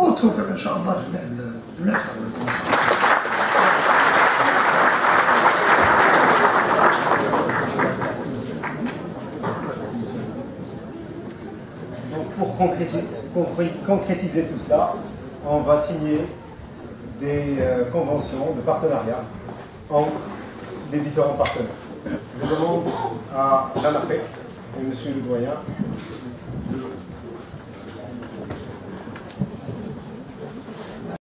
واترك ان شاء الله pour concrétiser, tout cela, on va signer des euh, conventions de partenariat entre les différents partenaires. Je demande à l'ANAPEC et M. le doyen